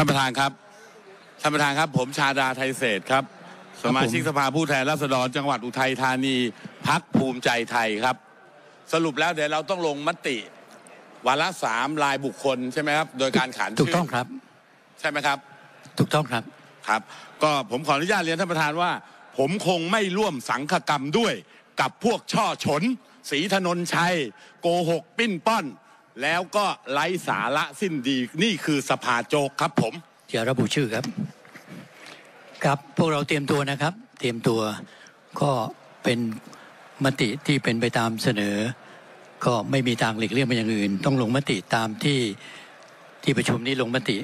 ท่านประธานครับท่านประธานครับ ผมชาดาไทยเศรษฐ์ครับ สมาชิกสภาผู้แทนราษฎรจังหวัดอุทัยธานีพักภูมิใจไทยครับ สรุปแล้วเดี๋ยวเราต้องลงมติวาระสามรายบุคคลใช่ไหมครับ โดยการขานถูกชื่ต้องครับ ใช่ไหมครับ ถูกต้องครับครับ ก็ผมขออนุญาตเรียนท่านประธานว่า ผมคงไม่ร่วมสังฆกรรมด้วยกับพวกช่อฉนศรีถนนชัย โกหก ปิ้นป้อน แล้วก็ไร้สาระสิ้นดีนี่คือสภาโจกครับผมอย่าระบุชื่อครับ ครับพวกเราเตรียมตัวนะครับ เตรียมตัวก็เป็นมติที่เป็นไปตามเสนอ ก็ไม่มีทางหลีกเลี่ยงไปอย่างอื่น ต้องลงมติตามที่ที่ประชุมนี้ลงมติ